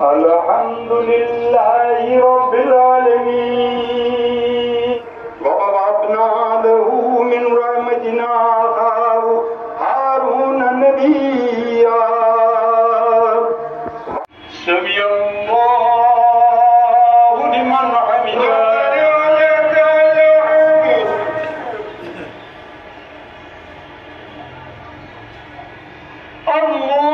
الحمد لله رب العالمين ووضعنا له من رحمتنا هارون نبيا سمي الله لمن حمده. الله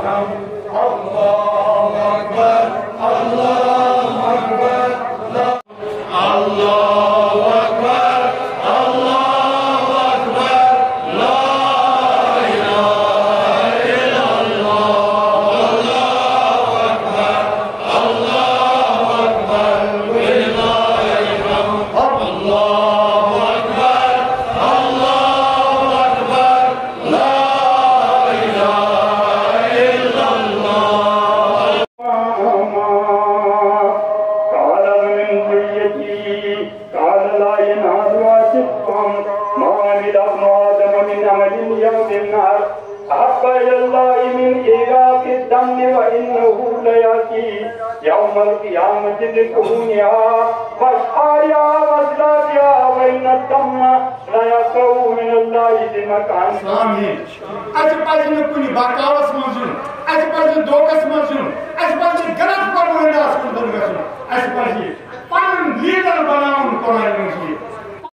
قال في النار. أحب الله من إيلاف الدم وإنه ليأتي. يوم القيامة بكهونها فاشحارها وازلافها وإن الدم. لا من الله بمكان. آمين أجب أجب نكوني بكاوس منزون أجب أجب دوكس منزون أجب أجب غلط پرورداس کندن گسون أجب أجب پنن لیڈر بنا